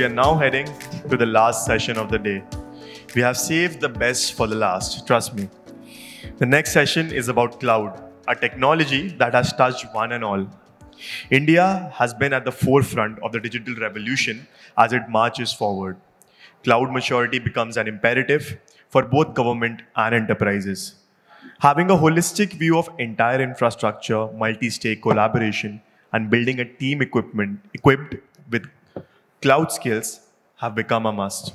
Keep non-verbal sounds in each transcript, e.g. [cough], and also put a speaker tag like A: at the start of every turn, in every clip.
A: we are now heading to the last session of the day. We have saved the best for the last, trust me. The next session is about cloud, a technology that has touched one and all. India has been at the forefront of the digital revolution as it marches forward. Cloud maturity becomes an imperative for both government and enterprises. Having a holistic view of entire infrastructure, multi-stake collaboration, and building a team equipment equipped with cloud skills have become a must.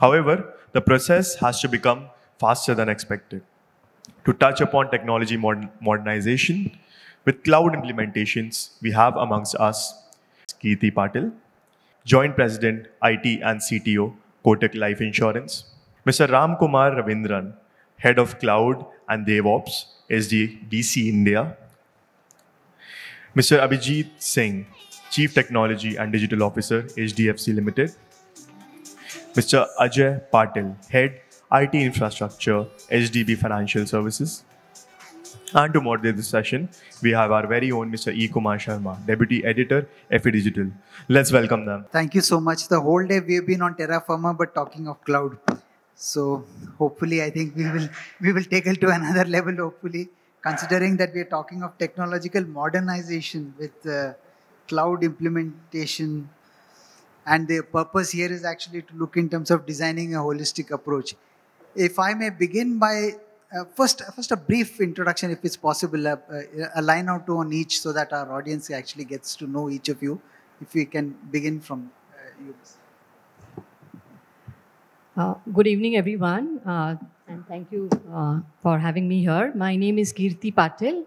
A: However, the process has to become faster than expected. To touch upon technology modern- modernization, with cloud implementations, we have amongst us Kirti Patil, Joint President, IT and CTO, Kotak Life Insurance, Mr. Ram Kumar Raveendran, Head of Cloud and DevOps, HSBC India, Mr. Abhijit Singh, Chief Technology and Digital Officer, HDFC Limited, Mr. Ajay Patil, Head IT Infrastructure, HDB Financial Services. And to moderate this session, we have our very own Mr. E. Kumar Sharma, Deputy Editor, FE Digital. Let's welcome them.
B: Thank you so much. The whole day we've been on Terra Firma, but talking of cloud. So hopefully, I think we will we will take it to another [laughs] level. Hopefully, considering that we are talking of technological modernization with uh, cloud implementation, and the purpose here is actually to look in terms of designing a holistic approach. If I may begin by uh, first, first a brief introduction, if it's possible, uh, uh, a line or two on each, so that our audience actually gets to know each of you. If we can begin from uh, you.
C: Good evening, everyone, and thank you for having me here. My name is Kirti Patil.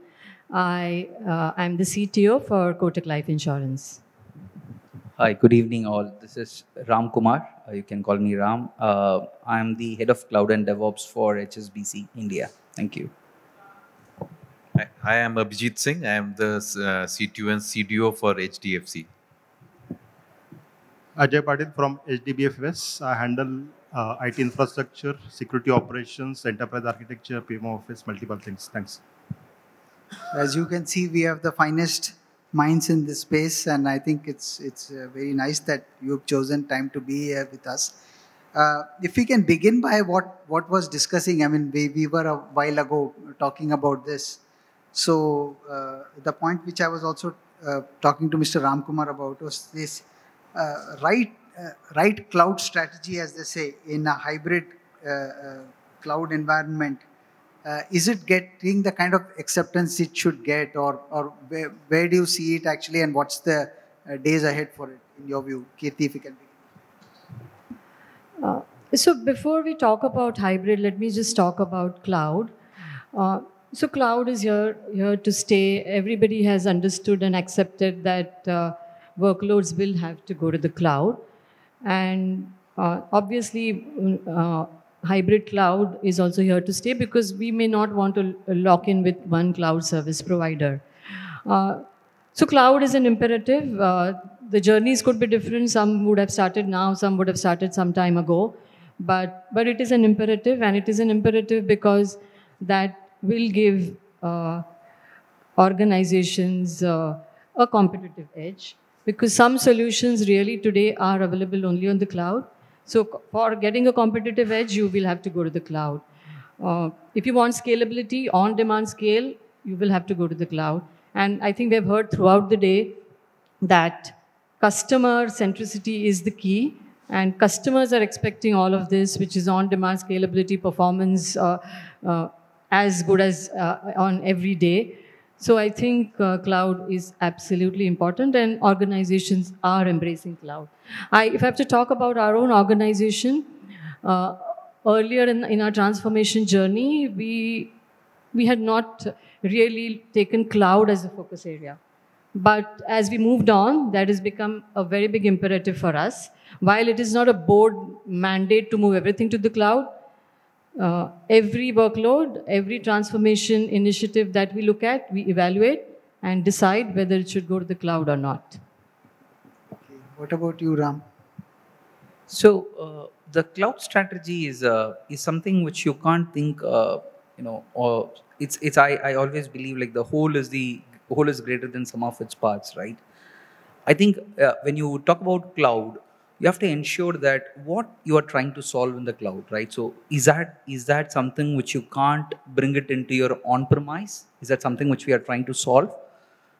C: I am the CTO for Kotak Life Insurance.
D: Hi, good evening, all. This is Ram Kumar. Uh, you can call me Ram. Uh, I'm the head of cloud and DevOps for HSBC India. Thank you.
E: Hi, I am Abhijit Singh. I am the uh, CTO and CDO for HDFC.
F: Ajay Patil from HDBFS. I handle uh, IT infrastructure, security operations, enterprise architecture, PMO office, multiple things. Thanks.
B: As you can see, we have the finest minds in this space, and I think it's it's uh, very nice that you've chosen time to be here with us. Uh, if we can begin by what what was discussing, I mean, we, we were a while ago talking about this. So uh, the point which I was also uh, talking to Mr. Ramkumar about was this uh, right uh, right cloud strategy, as they say, in a hybrid cloud environment uh, is it getting the kind of acceptance it should get or, or where, where do you see it actually and what's the uh, days ahead for it in your view kirti if you can begin?
C: Uh, so before we talk about hybrid let me just talk about cloud. Uh, so cloud is here here to stay. Everybody has understood and accepted that uh, workloads will have to go to the cloud. And obviously hybrid cloud is also here to stay because we may not want to lock in with one cloud service provider. Uh, so cloud is an imperative. Uh, the journeys could be different. Some would have started now, some would have started some time ago. But, but it is an imperative, and it is an imperative because that will give uh, organizations uh, a competitive edge. Because some solutions really today are available only on the cloud so for getting a competitive edge, you will have to go to the cloud. Uh, if you want scalability, on-demand scale, you will have to go to the cloud. And I think we've heard throughout the day that customer centricity is the key. And customers are expecting all of this, which is on-demand scalability, performance, uh, uh, as good as uh, on every day. So I think uh, cloud is absolutely important and organizations are embracing cloud. I, if I have to talk about our own organization, uh, earlier in, in our transformation journey, we, we had not really taken cloud as a focus area. But as we moved on, that has become a very big imperative for us. While it is not a board mandate to move everything to the cloud, uh, every workload, every transformation initiative that we look at, we evaluate and decide whether it should go to the cloud or not.
B: Okay. What about you, Ram?
D: So uh, the cloud strategy is uh, is something which you can't think, uh, you know, or it's it's I, I always believe like the whole is the whole is greater than some of its parts, right? I think uh, when you talk about cloud, you have to ensure that what you are trying to solve in the cloud, right? So is that is that something which you can't bring it into your on-premise? Is that something which we are trying to solve?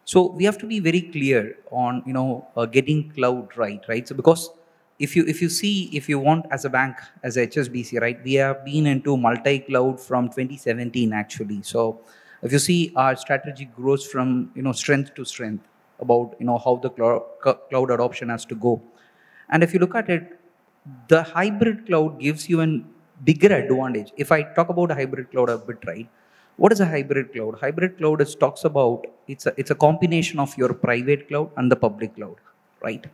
D: So we have to be very clear on you know uh, getting cloud right, right? So because if you if you see if you want as a bank as HSBC, right, we have been into multi-cloud from 2017 actually. So if you see our strategy grows from you know strength to strength about you know how the cloud, cloud adoption has to go and if you look at it, the hybrid cloud gives you a bigger advantage. If I talk about a hybrid cloud a bit, right? What is a hybrid cloud? Hybrid cloud is talks about it's a, it's a combination of your private cloud and the public cloud, right?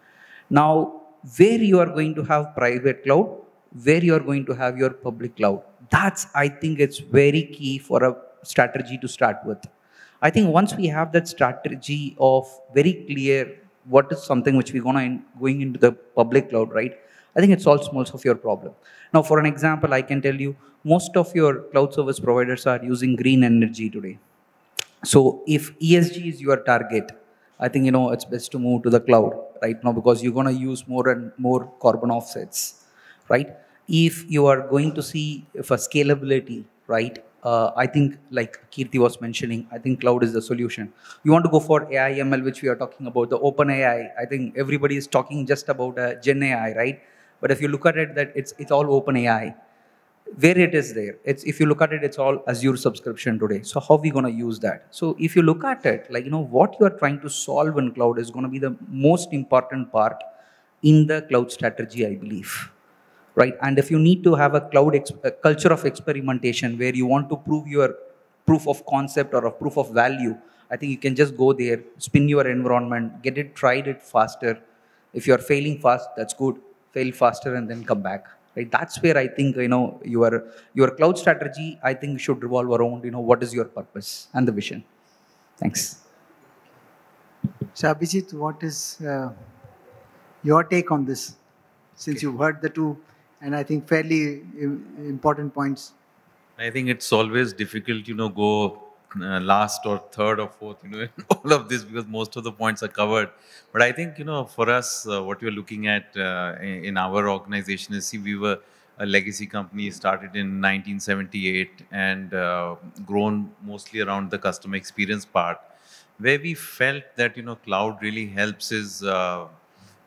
D: Now, where you are going to have private cloud, where you are going to have your public cloud. That's, I think, it's very key for a strategy to start with. I think once we have that strategy of very clear what is something which we're going to going into the public cloud, right? I think it solves most of your problem. Now, for an example, I can tell you most of your cloud service providers are using green energy today. So if ESG is your target, I think you know it's best to move to the cloud right now because you're going to use more and more carbon offsets, right? If you are going to see for scalability, right? Uh, I think like Kirti was mentioning, I think cloud is the solution. You want to go for AI ML, which we are talking about, the OpenAI. I think everybody is talking just about uh, Gen AI, right? But if you look at it, that it's it's all OpenAI. Where it is there, it's if you look at it, it's all Azure subscription today. So how are we gonna use that? So if you look at it, like you know, what you are trying to solve in cloud is gonna be the most important part in the cloud strategy, I believe right? And if you need to have a cloud a culture of experimentation where you want to prove your proof of concept or a proof of value, I think you can just go there, spin your environment, get it, tried it faster. If you are failing fast, that's good. Fail faster and then come back. Right? That's where I think you know your your cloud strategy. I think should revolve around you know what is your purpose and the vision. Thanks.
B: So Abhijit, what is uh, your take on this? Since okay. you've heard the two and I think fairly important points.
E: I think it's always difficult, you know, go uh, last or third or fourth, you know, [laughs] in all of this because most of the points are covered. But I think, you know, for us, uh, what we're looking at uh, in, our organization is, see, we were a legacy company started in 1978 and uh, grown mostly around the customer experience part, where we felt that, you know, cloud really helps is uh,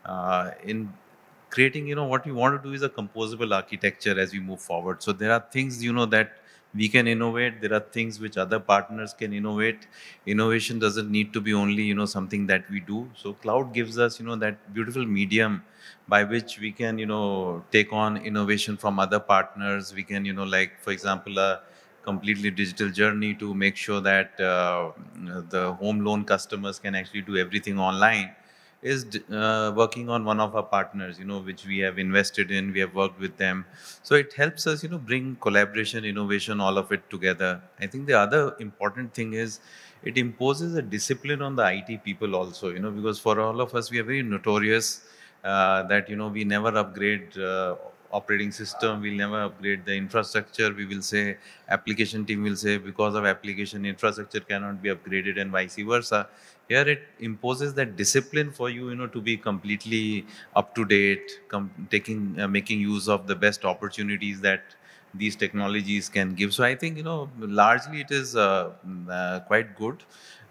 E: uh, in creating, you know, what we want to do is a composable architecture as we move forward. So there are things, you know, that we can innovate. There are things which other partners can innovate. Innovation doesn't need to be only, you know, something that we do. So cloud gives us, you know, that beautiful medium by which we can, you know, take on innovation from other partners. We can, you know, like, for example, a completely digital journey to make sure that uh, the home loan customers can actually do everything online is uh, working on one of our partners, you know, which we have invested in, we have worked with them. So it helps us, you know, bring collaboration, innovation, all of it together. I think the other important thing is it imposes a discipline on the IT people also, you know, because for all of us, we are very notorious uh, that, you know, we never upgrade uh, operating system, we'll never upgrade the infrastructure. We will say application team will say because of application infrastructure cannot be upgraded and vice versa. Here it imposes that discipline for you you know to be completely up to date taking uh, making use of the best opportunities that these technologies can give. So i think you know largely it is uh, uh, quite good.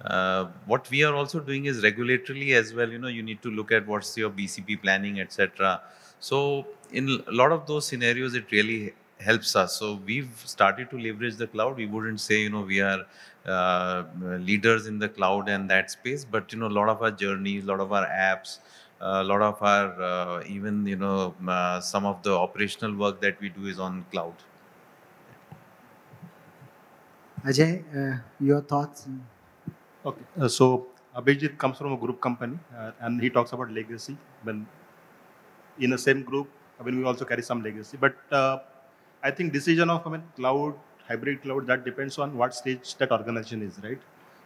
E: Uh, what we are also doing is regulatorily as well you know you need to look at what's your bcp planning etc so in a lot of those scenarios it really helps us so we've started to leverage the cloud we wouldn't say you know we are uh, leaders in the cloud and that space. But you know, a lot of our journeys, a lot of our apps, a lot of our uh, even you know uh, some of the operational work that we do is on cloud.
B: Ajay, uh, your thoughts?
F: Okay, uh, so Abhijit comes from a group company, uh, and he talks about legacy. When in the same group, I mean, we also carry some legacy, but uh, I think decision of I mean cloud hybrid cloud, that depends on what stage that organization is, right?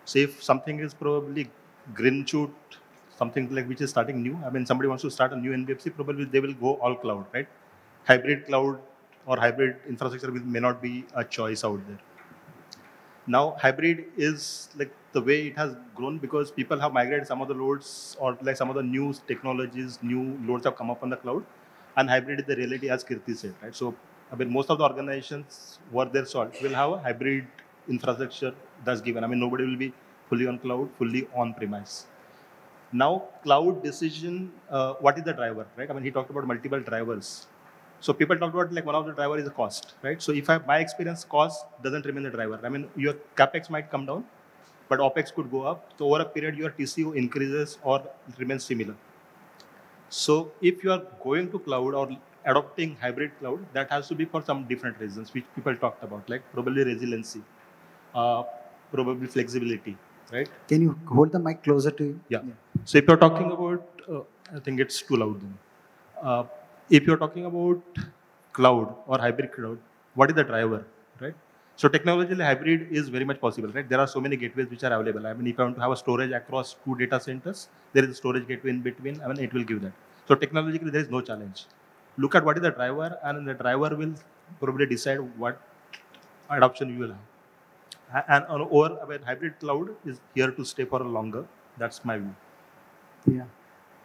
F: So if something is probably green shoot, something like which is starting new, I mean, somebody wants to start a new NBFC, probably they will go all cloud, right? Hybrid cloud or hybrid infrastructure may not be a choice out there. Now, hybrid is like the way it has grown because people have migrated some of the loads or like some of the new technologies, new loads have come up on the cloud and hybrid is the reality as Kirti said, right? So, I mean, most of the organizations where they're solved will have a hybrid infrastructure that's given. I mean, nobody will be fully on cloud, fully on premise. Now, cloud decision, uh, what is the driver, right? I mean, he talked about multiple drivers. So people talk about like one of the driver is the cost, right? So if I, my experience, cost doesn't remain the driver. I mean, your capex might come down, but opex could go up. So over a period, your TCO increases or remains similar. So if you are going to cloud or adopting hybrid cloud, that has to be for some different reasons, which people talked about, like probably resiliency, uh, probably flexibility, right?
B: Can you hold the mic closer to you?
F: Yeah. So if you're talking about, uh, I think it's too loud then. Uh, if you're talking about cloud or hybrid cloud, what is the driver, right? So technologically, hybrid is very much possible, right? There are so many gateways which are available. I mean, if I want to have a storage across two data centers, there is a storage gateway in between. I mean, it will give that. So technologically, there is no challenge. Look at what is the driver, and the driver will probably decide what adoption you will have. And on over, I mean, hybrid cloud is here to stay for longer. That's my view.
B: Yeah.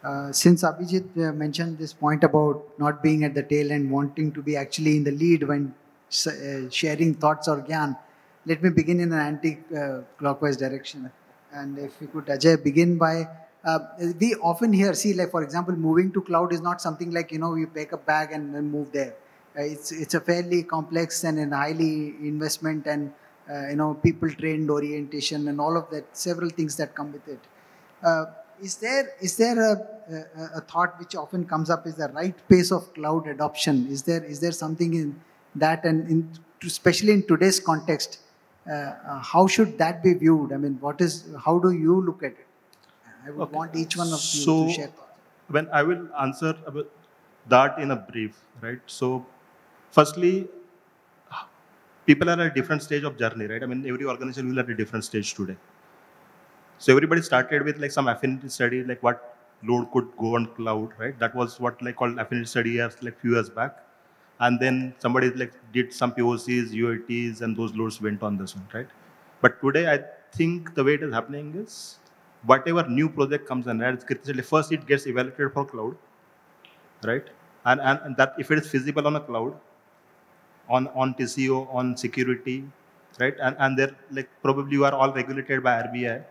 B: Uh, since Abhijit uh, mentioned this point about not being at the tail end, wanting to be actually in the lead when sharing thoughts or gyan, let me begin in an anti-clockwise direction. And if you could, Ajay, begin by, uh, we often hear, see, like for example, moving to cloud is not something like, you know, you pack a bag and then move there. Uh, it's, it's a fairly complex and a highly investment and, uh, you know, people trained orientation and all of that, several things that come with it is there is there a, a, a, thought which often comes up is the right pace of cloud adoption is there is there something in that and in, especially in today's context uh, uh, how should that be viewed i mean what is how do you look at it i would okay. want each one of you
F: so,
B: to share
F: when i will answer about that in a brief right so firstly people are at a different stage of journey right i mean every organization will at a different stage today so everybody started with like some affinity study, like what load could go on cloud, right? That was what like called affinity study years, like few years back. And then somebody like did some POCs, UATs, and those loads went on this one, right? But today, I think the way it is happening is whatever new project comes in, right? First, it gets evaluated for cloud, right? And, and, and that if it is feasible on a cloud, on, on TCO, on security, right? And, and they're like probably you are all regulated by RBI,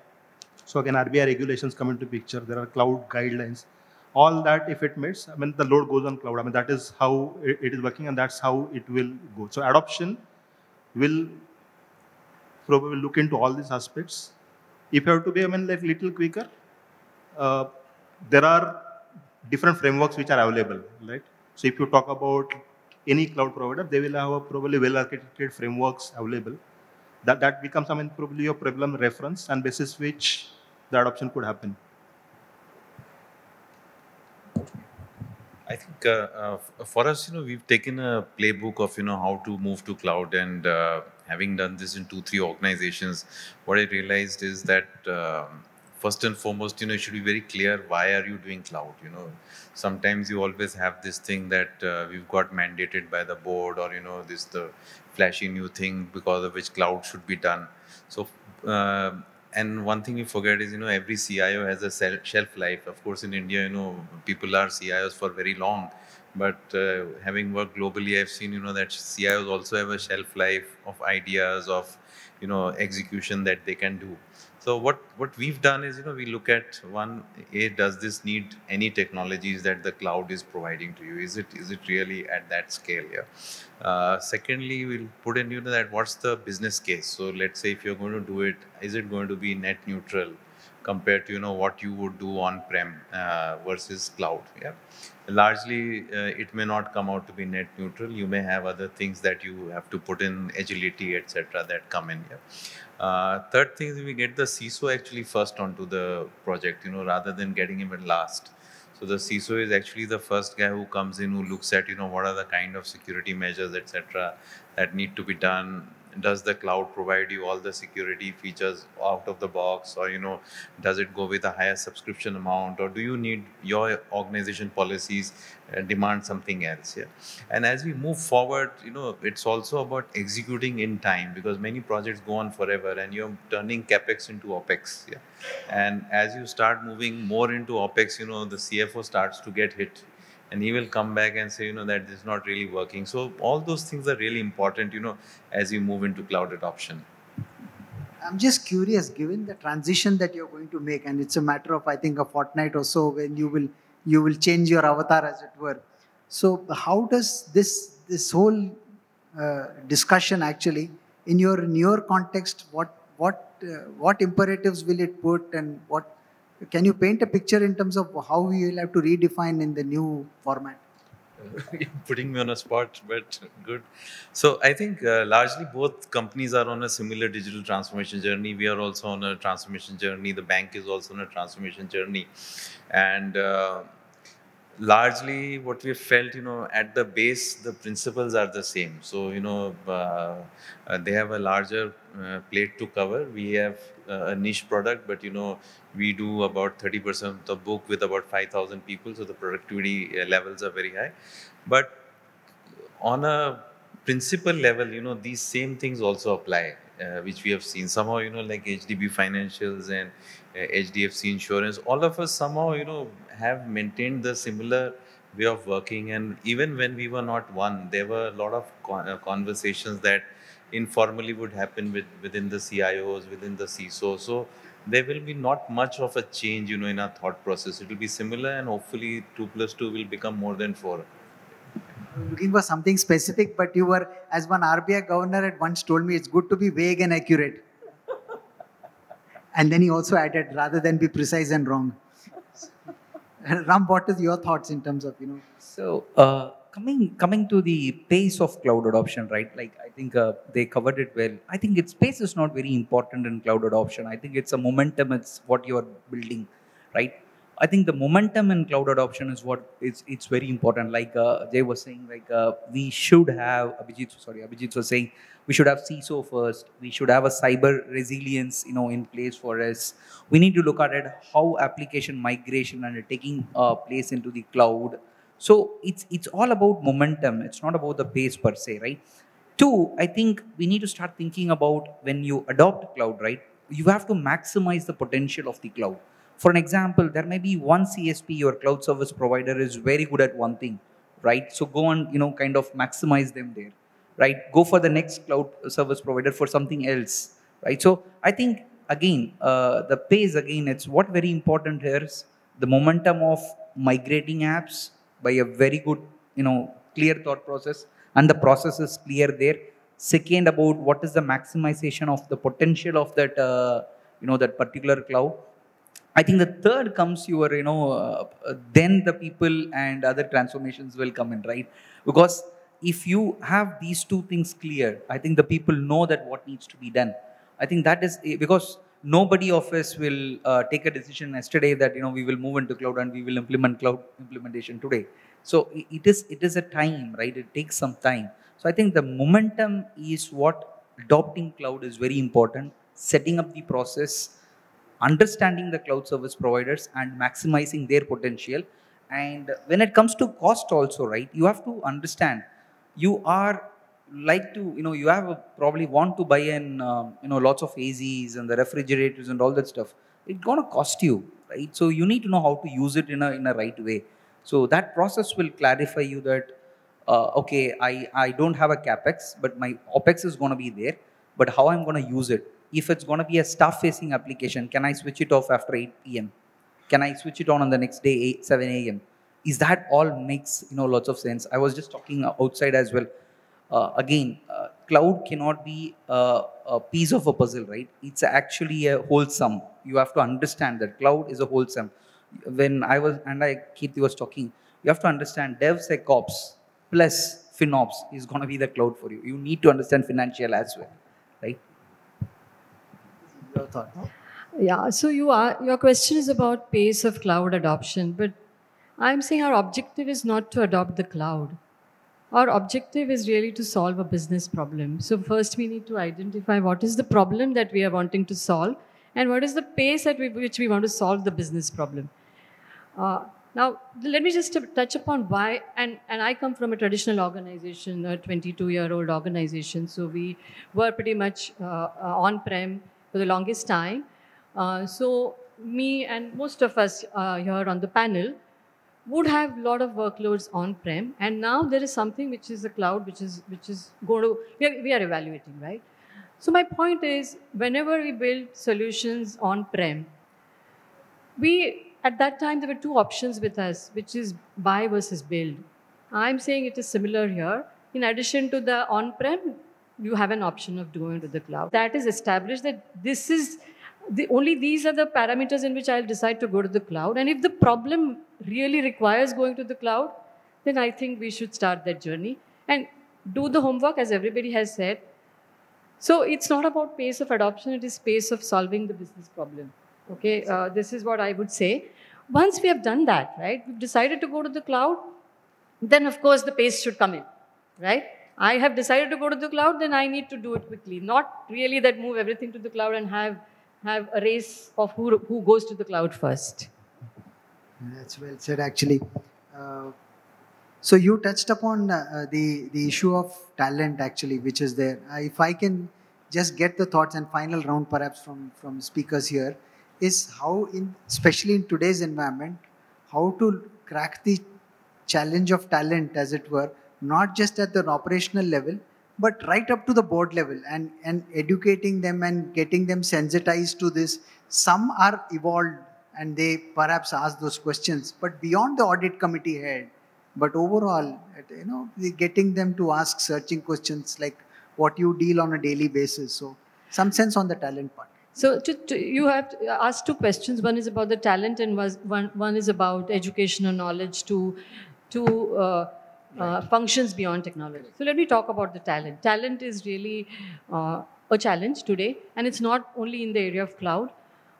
F: so again, RBI regulations come into picture. There are cloud guidelines. All that, if it meets, I mean, the load goes on cloud. I mean, that is how it is working, and that's how it will go. So adoption will probably look into all these aspects. If you have to be, I mean, like little quicker, uh, there are different frameworks which are available, right? So if you talk about any cloud provider, they will have probably well-architected frameworks available. That that becomes, I mean, probably your problem reference and basis which the adoption could happen?
E: I think uh, uh, for us, you know, we've taken a playbook of, you know, how to move to cloud and uh, having done this in two, three organizations, what I realized is that um, first and foremost, you know, it should be very clear why are you doing cloud? You know, sometimes you always have this thing that uh, we've got mandated by the board or, you know, this the flashy new thing because of which cloud should be done. So uh, and one thing we forget is you know every CIO has a shelf life. Of course, in India, you know people are CIOs for very long, but uh, having worked globally, I've seen you know that CIOs also have a shelf life of ideas of you know execution that they can do. So what what we've done is you know we look at one a does this need any technologies that the cloud is providing to you? Is it is it really at that scale? Yeah. Uh, secondly, we'll put in you know that what's the business case. So let's say if you're going to do it, is it going to be net neutral compared to you know what you would do on prem uh, versus cloud? Yeah. Largely, uh, it may not come out to be net neutral. You may have other things that you have to put in agility, etc., that come in here. Uh, third thing is we get the CISO actually first onto the project, you know, rather than getting him at last. So the CISO is actually the first guy who comes in, who looks at, you know, what are the kind of security measures, etc., that need to be done does the cloud provide you all the security features out of the box? Or you know does it go with a higher subscription amount? Or do you need your organization policies uh, demand something else yeah? And as we move forward you know it's also about executing in time because many projects go on forever and you're turning capex into opex yeah? And as you start moving more into opex you know the cfo starts to get hit and he will come back and say, you know, that is not really working. So all those things are really important, you know, as you move into cloud adoption.
B: I'm just curious, given the transition that you're going to make, and it's a matter of I think a fortnight or so when you will you will change your avatar as it were. So how does this this whole uh, discussion actually in your newer context? What what uh, what imperatives will it put, and what can you paint a picture in terms of how we will have to redefine in the new format? [laughs]
E: Putting me on a spot, but good. So I think uh, largely both companies are on a similar digital transformation journey. We are also on a transformation journey. The bank is also on a transformation journey, and uh, largely what we felt, you know, at the base, the principles are the same. So you know, uh, uh they have a larger uh, plate to cover. We have uh, a niche product, but you know, we do about 30% of the book with about 5,000 people, so the productivity uh, levels are very high. But on a principal level, you know, these same things also apply, uh, which we have seen. Somehow, you know, like HDB Financials and uh, HDFC Insurance, all of us somehow, you know, have maintained the similar way of working. And even when we were not one, there were a lot of con- uh, conversations that informally would happen with, within the CIOs, within the CISO. So there will be not much of a change, you know, in our thought process. It will be similar, and hopefully, two plus two will become more than four.
B: Looking for something specific, but you were, as one RBI governor had once told me, it's good to be vague and accurate. and then he also added, rather than be precise and wrong. [laughs] Ram, what is your thoughts in terms of you know?
D: So uh, coming coming to the pace of cloud adoption, right? Like I think uh, they covered it well. I think its pace is not very important in cloud adoption. I think it's a momentum. It's what you are building, right? I think the momentum in cloud adoption is what it's it's very important. Like uh, Jay was saying, like uh, we should have Abhijit. Sorry, Abhijit was saying we should have CISO first. We should have a cyber resilience, you know, in place for us. We need to look at it how application migration and taking uh, place into the cloud so it's it's all about momentum. It's not about the pace per se, right? Two, I think we need to start thinking about when you adopt cloud, right? You have to maximize the potential of the cloud. For an example, there may be one CSP, your cloud service provider is very good at one thing, right? So go and you know kind of maximize them there, right? Go for the next cloud service provider for something else, right? So I think again, uh, the pace again, it's what very important here is the momentum of migrating apps by a very good, you know, clear thought process, and the process is clear there. Second, about what is the maximization of the potential of that, uh, you know, that particular cloud. I think the third comes your, you know, uh, then the people and other transformations will come in, right? Because if you have these two things clear, I think the people know that what needs to be done. I think that is because nobody of us will uh, take a decision yesterday that you know we will move into cloud and we will implement cloud implementation today so it is it is a time right it takes some time so i think the momentum is what adopting cloud is very important setting up the process understanding the cloud service providers and maximizing their potential. And when it comes to cost also right you have to understand you are like to you know you have a, probably want to buy in um, you know lots of AZs and the refrigerators and all that stuff. It's gonna cost you right? So you need to know how to use it in a in a right way. So that process will clarify you that uh, okay I I don't have a capex but my opex is gonna be there but how I'm gonna use it if it's gonna be a staff facing application can I switch it off after 8 p.m can I switch it on on the next day 8 7 a.m is that all makes you know lots of sense I was just talking outside as well uh, again, uh, cloud cannot be a, a, piece of a puzzle, right? It's actually a wholesome. You have to understand that cloud is a wholesome. When I was, and I keep was talking, you have to understand DevSecOps plus FinOps is going to be the cloud for you. You need to understand financial as well, right?
B: Thought.
C: Yeah, so you are, your question is about pace of cloud adoption, but I'm saying our objective is not to adopt the cloud our objective is really to solve a business problem. So first we need to identify what is the problem that we are wanting to solve and what is the pace at which we want to solve the business problem. Uh, now, let me just touch upon why, and, and I come from a traditional organization, a 22-year-old organization, so we were pretty much uh, uh, on-prem for the longest time. Uh, so me and most of us uh, here on the panel, would have a lot of workloads on-prem, and now there is something which is the cloud, which is which is going to we are, we are evaluating, right? So my point is, whenever we build solutions on-prem, we at that time there were two options with us, which is buy versus build. I'm saying it is similar here. In addition to the on-prem, you have an option of going to the cloud. That is established that this is the, only these are the parameters in which I'll decide to go to the cloud. And if the problem really requires going to the cloud, then I think we should start that journey and do the homework as everybody has said. So it's not about pace of adoption, it is pace of solving the business problem. Okay, uh, this is what I would say. Once we have done that, right, we've decided to go to the cloud, then of course the pace should come in, right? I have decided to go to the cloud, then I need to do it quickly. Not really that move everything to the cloud and have, have a race of who, who goes to the cloud first.
B: That's well said, actually. Uh, so you touched upon uh, the the issue of talent, actually, which is there. Uh, if I can just get the thoughts and final round, perhaps from from speakers here, is how in especially in today's environment, how to crack the challenge of talent, as it were, not just at the operational level, but right up to the board level and, and educating them and getting them sensitized to this. Some are evolved and they perhaps ask those questions, but beyond the audit committee head, but overall, you know, getting them to ask searching questions like what you deal on a daily basis. So, some sense on the talent part.
C: So to, to, you have asked two questions. One is about the talent, and was, one, one is about educational knowledge to to uh, uh, functions beyond technology. So let me talk about the talent. Talent is really uh, a challenge today, and it's not only in the area of cloud.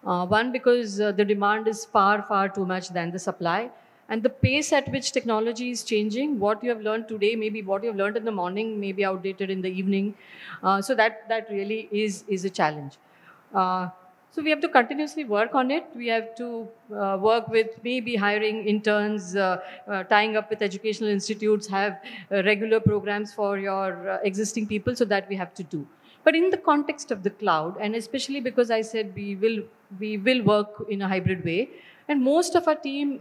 C: Uh, one, because uh, the demand is far, far too much than the supply. And the pace at which technology is changing, what you have learned today, maybe what you have learned in the morning, may be outdated in the evening. Uh, so that, that really is, is a challenge. So we have to continuously work on it. We have to uh, work with maybe hiring interns, uh, uh, tying up with educational institutes, have uh, regular programs for your uh, existing people. So that we have to do. But in the context of the cloud, and especially because I said we will we will work in a hybrid way, and most of our team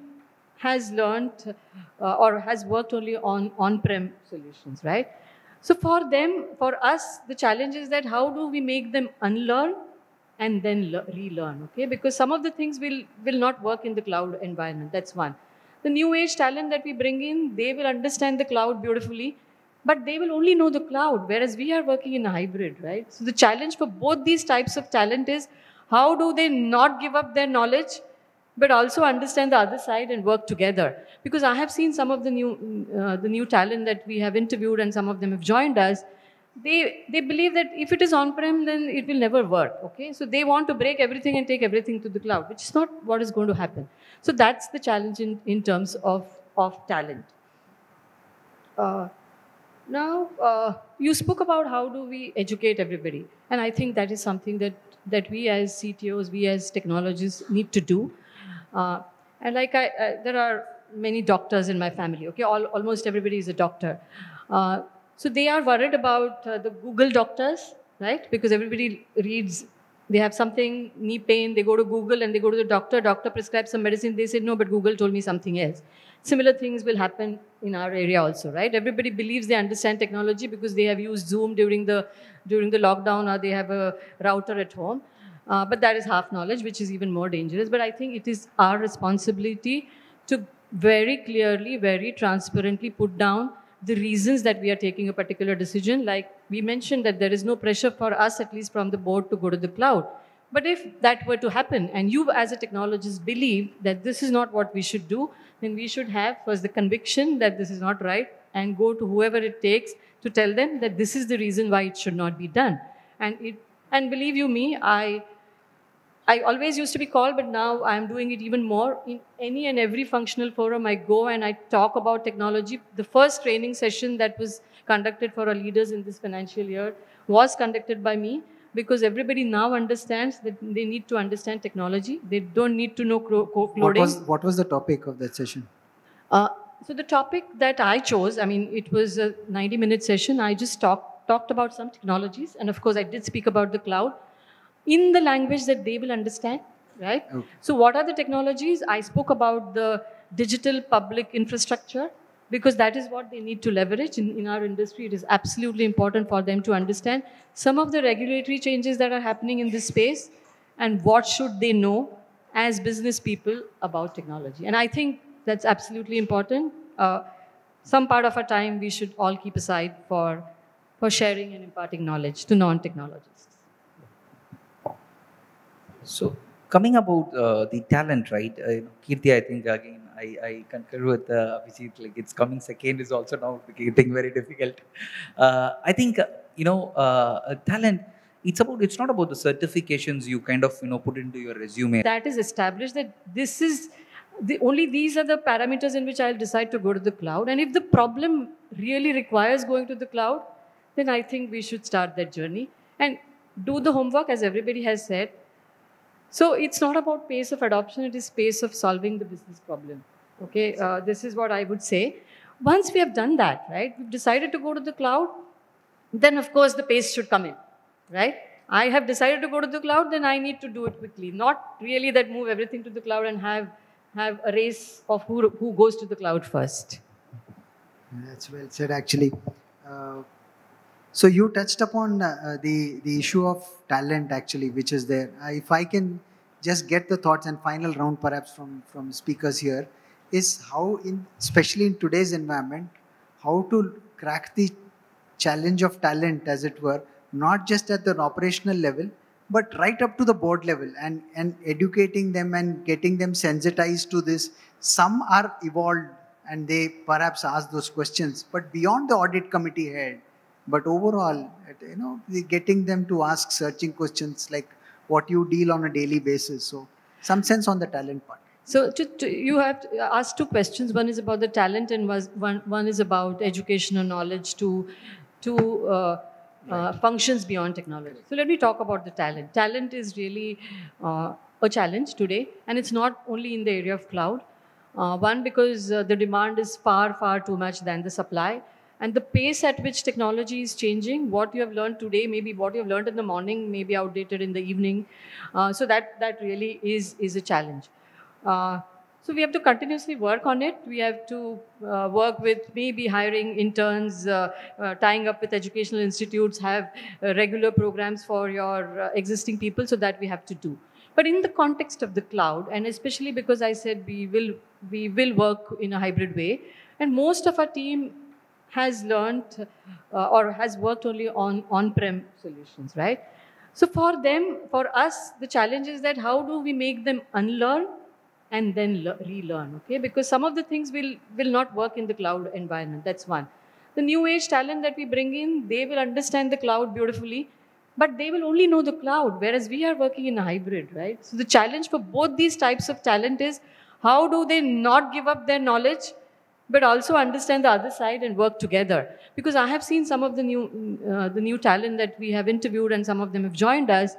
C: has learned uh, or has worked only on on-prem solutions, right? So for them, for us, the challenge is that how do we make them unlearn and then le- relearn okay? Because some of the things will will not work in the cloud environment that's one. The new age talent that we bring in they will understand the cloud beautifully but they will only know the cloud whereas we are working in a hybrid right? So the challenge for both these types of talent is how do they not give up their knowledge but also understand the other side and work together? Because i have seen some of the new uh, the new talent that we have interviewed and some of them have joined us they, they believe that if it is on-prem, then it will never work, okay? So they want to break everything and take everything to the cloud, which is not what is going to happen. So that's the challenge in, in terms of, of talent. Uh, now, uh, you spoke about how do we educate everybody. And I think that is something that, that we as CTOs, we as technologists need to do. Uh, and like I, uh, there are many doctors in my family, okay? All, almost everybody is a doctor. So they are worried about uh, the Google doctors, right? Because everybody reads, they have something, knee pain, they go to Google and they go to the doctor, doctor prescribes some medicine, they say, no, but Google told me something else. Similar things will happen in our area also, right? Everybody believes they understand technology because they have used Zoom during the, during the lockdown or they have a router at home. Uh, but that is half knowledge, which is even more dangerous. But I think it is our responsibility to very clearly, very transparently put down the reasons that we are taking a particular decision. Like we mentioned that there is no pressure for us, at least from the board, to go to the cloud. But if that were to happen, and you as a technologist believe that this is not what we should do, then we should have first the conviction that this is not right and go to whoever it takes to tell them that this is the reason why it should not be done. And it and believe you me, I I always used to be called, but now I'm doing it even more. In any and every functional forum I go and I talk about technology. The first training session that was conducted for our leaders in this financial year was conducted by me because everybody now understands that they need to understand technology. They don't need to know coding.
B: What was, what was the topic of that session?
C: Uh, so the topic that I chose, I mean, it was a 90-minute session. I just talked talked about some technologies, and of course, I did speak about the cloud in the language that they will understand, right? Okay. So what are the technologies? I spoke about the digital public infrastructure because that is what they need to leverage in, in our industry. It is absolutely important for them to understand some of the regulatory changes that are happening in this space and what should they know as business people about technology. And I think that's absolutely important. Uh, some part of our time we should all keep aside for, for sharing and imparting knowledge to non-technologists.
D: So coming about uh, the talent, right? Uh, Kirti, I think again, I, I concur with uh, Abhijit. Like it's coming second is also now getting very difficult. Uh, I think uh, you know uh, talent. It's about. It's not about the certifications you kind of you know put into your resume.
C: That is established that this is the only these are the parameters in which I'll decide to go to the cloud. And if the problem really requires going to the cloud, then I think we should start that journey and do the homework as everybody has said so it's not about pace of adoption, it is pace of solving the business problem. Okay, uh, this is what I would say. Once we have done that, right, we've decided to go to the cloud, then of course the pace should come in, right? I have decided to go to the cloud, then I need to do it quickly. Not really that move everything to the cloud and have, have a race of who, who goes to the cloud first.
B: That's well said, actually. Uh, so you touched upon uh, uh, the the issue of talent actually, which is there. Uh, if I can just get the thoughts and final round perhaps from from speakers here, is how in especially in today's environment, how to crack the challenge of talent, as it were, not just at the operational level, but right up to the board level and, and educating them and getting them sensitized to this. Some are evolved and they perhaps ask those questions, but beyond the audit committee head, but overall you know getting them to ask searching questions like what you deal on a daily basis. So some sense on the talent part.
C: So to, to, you have asked two questions. One is about the talent and was, one, one is about educational knowledge to to uh, uh, functions beyond technology. So let me talk about the talent. Talent is really uh, a challenge today and it's not only in the area of cloud. Uh, one because uh, the demand is far far too much than the supply and the pace at which technology is changing what you have learned today maybe what you have learned in the morning may be outdated in the evening uh, so that that really is is a challenge. Uh, so we have to continuously work on it. We have to uh, work with maybe hiring interns uh, uh, tying up with educational institutes have uh, regular programs for your existing people so that we have to do. But in the context of the cloud and especially because i said we will we will work in a hybrid way and most of our team has learned uh, or has worked only on on-prem solutions, right? So for them, for us, the challenge is that how do we make them unlearn and then relearn, okay? Because some of the things will, will not work in the cloud environment, that's one. The new age talent that we bring in, they will understand the cloud beautifully, but they will only know the cloud, whereas we are working in a hybrid, right? So the challenge for both these types of talent is how do they not give up their knowledge but also understand the other side and work together. Because I have seen some of the new, uh, the new talent that we have interviewed and some of them have joined us.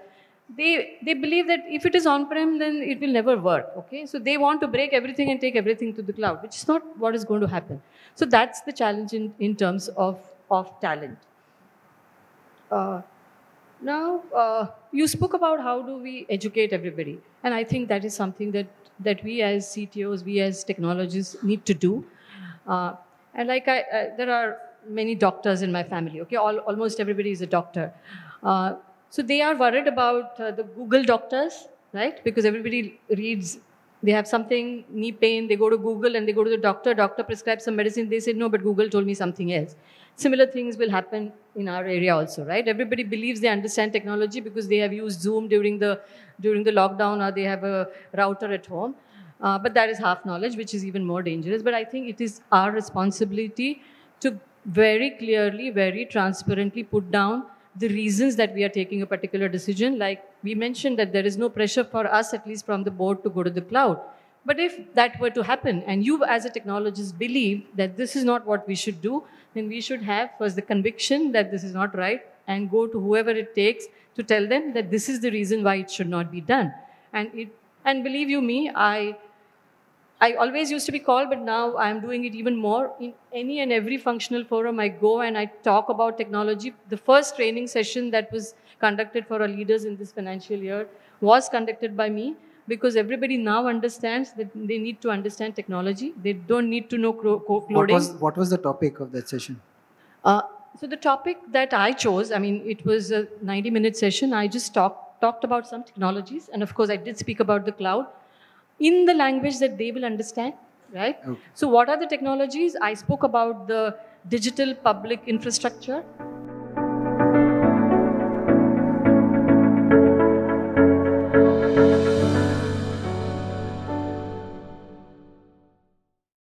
C: They, they believe that if it is on-prem, then it will never work, okay? So they want to break everything and take everything to the cloud, which is not what is going to happen. So that's the challenge in, in terms of, of talent. Uh, now, uh, you spoke about how do we educate everybody. And I think that is something that, that we as CTOs, we as technologists need to do. Uh, and like I, uh, there are many doctors in my family, okay? All, almost everybody is a doctor. Uh, so they are worried about uh, the Google doctors, right? Because everybody reads, they have something, knee pain, they go to Google and they go to the doctor, doctor prescribes some medicine, they say, no, but Google told me something else. Similar things will happen in our area also, right? Everybody believes they understand technology because they have used Zoom during the, during the lockdown or they have a router at home. Uh, but that is half knowledge, which is even more dangerous. But I think it is our responsibility to very clearly, very transparently put down the reasons that we are taking a particular decision. Like we mentioned that there is no pressure for us, at least from the board, to go to the cloud. But if that were to happen, and you as a technologist believe that this is not what we should do, then we should have first the conviction that this is not right and go to whoever it takes to tell them that this is the reason why it should not be done. And it, and believe you me, I I always used to be called, but now I'm doing it even more. In any and every functional forum I go and I talk about technology. The first training session that was conducted for our leaders in this financial year was conducted by me because everybody now understands that they need to understand technology. They don't need to know clo- co-
B: What
C: coding.
B: was what was the topic of that session?
C: Uh, so the topic that I chose, I mean, it was a 90-minute session. I just talked talked about some technologies, and of course, I did speak about the cloud in the language that they will understand, right?
B: Okay.
C: So, what are the technologies? I spoke about the digital public infrastructure,